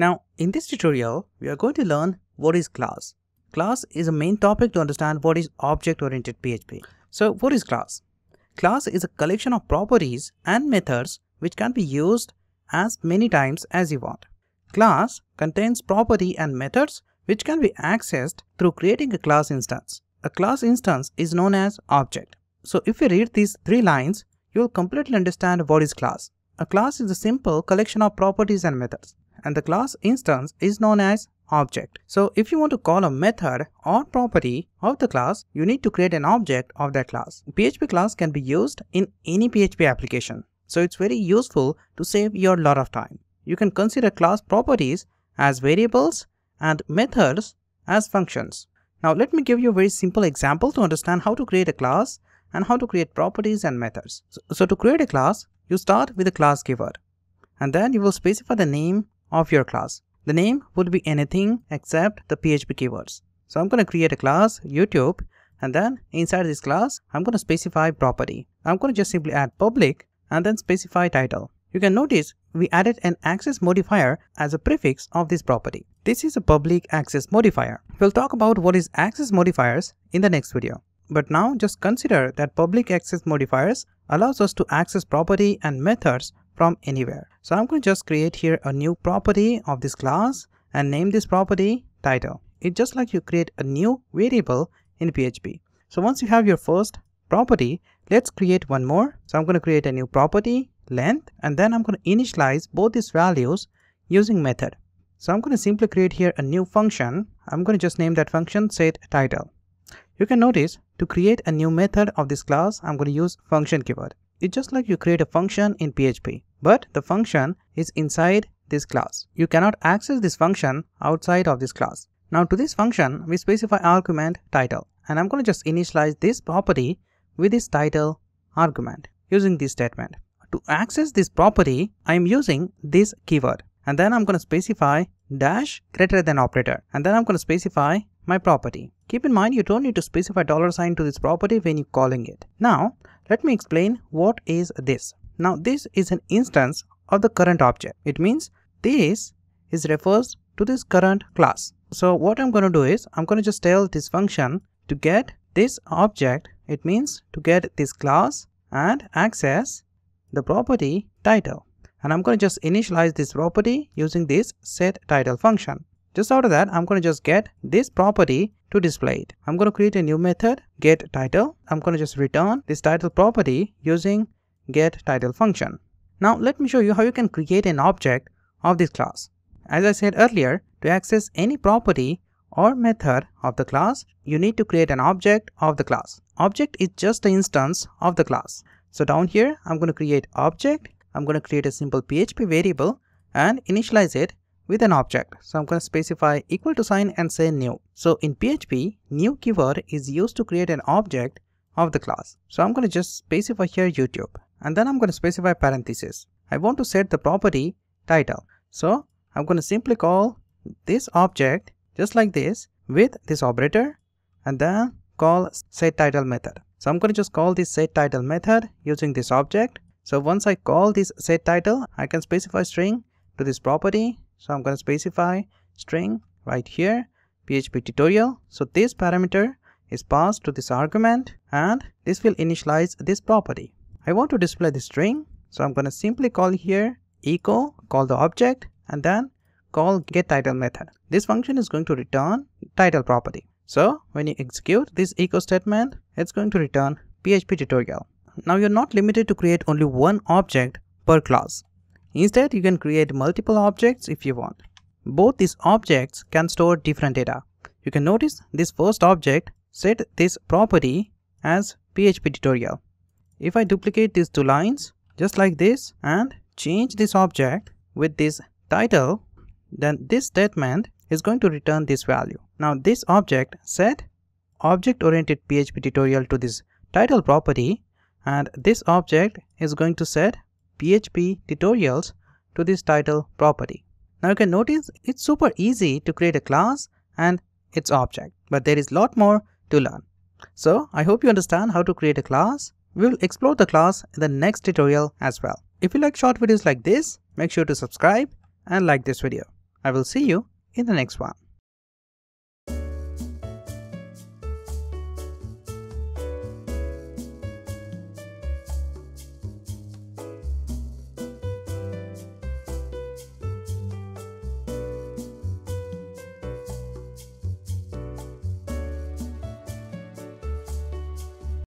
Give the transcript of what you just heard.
Now, in this tutorial, we are going to learn what is class. Class is a main topic to understand what is object-oriented PHP. So, what is class? Class is a collection of properties and methods which can be used as many times as you want. Class contains property and methods which can be accessed through creating a class instance. A class instance is known as object. So if you read these three lines, you will completely understand what is class. A class is a simple collection of properties and methods and the class instance is known as object. So if you want to call a method or property of the class, you need to create an object of that class. PHP class can be used in any PHP application. So it's very useful to save your lot of time. You can consider class properties as variables and methods as functions. Now let me give you a very simple example to understand how to create a class and how to create properties and methods. So, so to create a class, you start with a class keyword and then you will specify the name of your class. The name would be anything except the PHP keywords. So I'm going to create a class YouTube and then inside this class I'm going to specify property. I'm going to just simply add public and then specify title. You can notice we added an access modifier as a prefix of this property. This is a public access modifier. We'll talk about what is access modifiers in the next video. But now just consider that public access modifiers allows us to access property and methods from anywhere. So I'm going to just create here a new property of this class and name this property title. It's just like you create a new variable in PHP. So once you have your first property, let's create one more. So I'm going to create a new property length and then I'm going to initialize both these values using method. So I'm going to simply create here a new function. I'm going to just name that function set title. You can notice to create a new method of this class, I'm going to use function keyword. It's just like you create a function in PHP, but the function is inside this class. You cannot access this function outside of this class. Now to this function, we specify argument title and I'm going to just initialize this property with this title argument using this statement. To access this property, I am using this keyword and then I'm going to specify dash greater than operator and then I'm going to specify my property. Keep in mind you don't need to specify dollar sign to this property when you're calling it. Now let me explain what is this. Now this is an instance of the current object. It means this is refers to this current class. So what I'm going to do is I'm going to just tell this function to get this object. It means to get this class and access the property title and I'm going to just initialize this property using this set title function. Just out of that, I'm going to just get this property to display it. I'm going to create a new method get title. I'm going to just return this title property using get title function. Now let me show you how you can create an object of this class. As I said earlier, to access any property or method of the class, you need to create an object of the class. Object is just an instance of the class. So down here, I'm going to create object. I'm going to create a simple PHP variable and initialize it with an object. So I'm going to specify equal to sign and say new. So in PHP, new keyword is used to create an object of the class. So I'm going to just specify here YouTube and then I'm going to specify parentheses. I want to set the property title. So I'm going to simply call this object just like this with this operator and then call set title method. So I'm going to just call this set title method using this object. So once I call this set title, I can specify string to this property. So I'm going to specify string right here, PHP tutorial. So this parameter is passed to this argument and this will initialize this property. I want to display the string. So I'm going to simply call here echo, call the object and then call get title method. This function is going to return title property. So when you execute this echo statement, it's going to return PHP tutorial. Now you're not limited to create only one object per class. Instead, you can create multiple objects if you want. Both these objects can store different data. You can notice this first object set this property as PHP tutorial. If I duplicate these two lines just like this and change this object with this title, then this statement is going to return this value. Now this object set object oriented PHP tutorial to this title property and this object is going to set PHP tutorials to this title property. Now you can notice it's super easy to create a class and its object but there is lot more to learn. So I hope you understand how to create a class. We will explore the class in the next tutorial as well. If you like short videos like this, make sure to subscribe and like this video. I will see you in the next one.